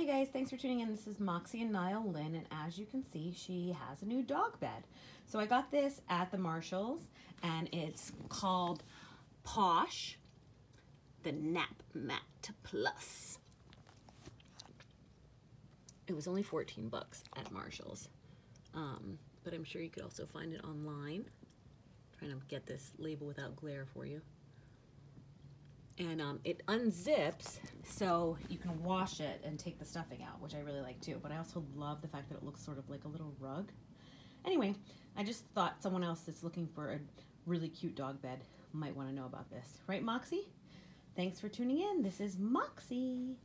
Hi, guys. Thanks for tuning in. This is Moxy and Nyle Lynn, and as you can see, she has a new dog bed. So I got this at the Marshalls, and it's called PAWSH, the Nap Mat Plus. It was only 14 bucks at Marshalls, um, but I'm sure you could also find it online. trying to get this label without glare for you and um, it unzips so you can wash it and take the stuffing out, which I really like too. But I also love the fact that it looks sort of like a little rug. Anyway, I just thought someone else that's looking for a really cute dog bed might want to know about this. Right, Moxy? Thanks for tuning in. This is Moxy